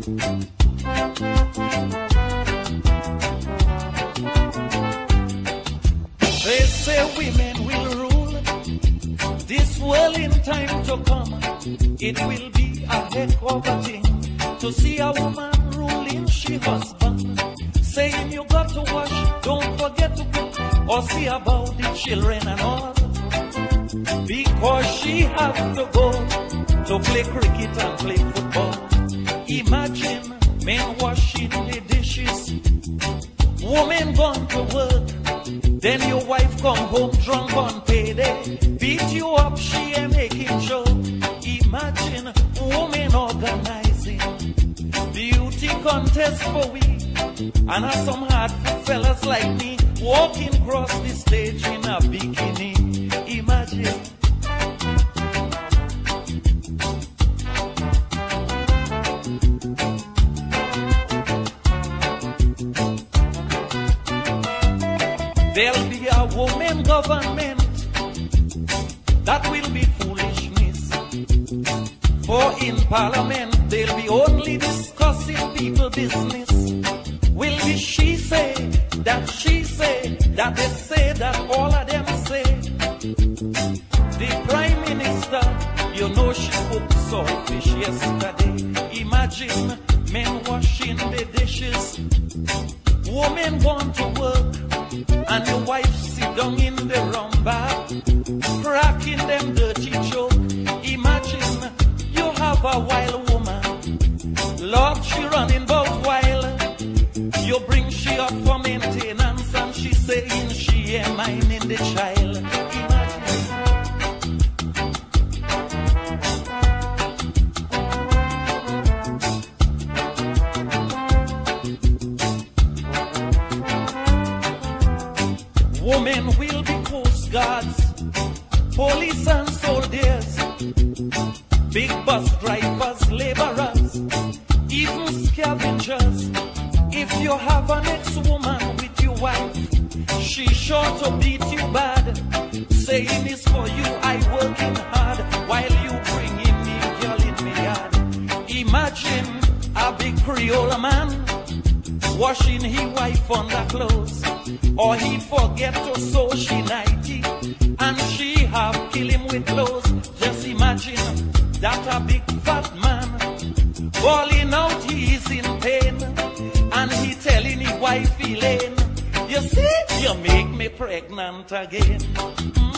They say women will rule this world in time to come. It will be a heck of a thing to see a woman ruling she husband. Saying you got to wash, don't forget to cook, or see about the children and all. Because she has to go to play cricket and play football. Imagine men washing the dishes, woman gone to work. Then your wife come home drunk on payday, beat you up, she ain't making joke. Imagine woman organizing beauty contest for we, and have some hard fellas like me walking across the stage in a bikini. Imagine. There'll be a woman government that will be foolishness. For in parliament they'll be only discussing people business. Will be she say that she say that they say that all of them say. The prime minister, you know she cooked saltfish yesterday. Imagine men washing the dishes, women want to work and your wife sit down in the rumba, cracking them dirty joke. Imagine you have a wild woman, Lord, she running both wild. You bring she up for maintenance, and she saying she ain't minding the child. Women will be coast guards, police and soldiers, big bus drivers, laborers, even scavengers. If you have an ex-woman with your wife, she sure to beat you bad. Saying it's for you, I working hard while you bringing me girl in me yard. Imagine a big Creole man washing he wife underclothes, or he forget to sew she nighty, and she have kill him with clothes. Just imagine that a big fat man falling out, he is in pain, and he telling his wife Elaine, you see, you make me pregnant again.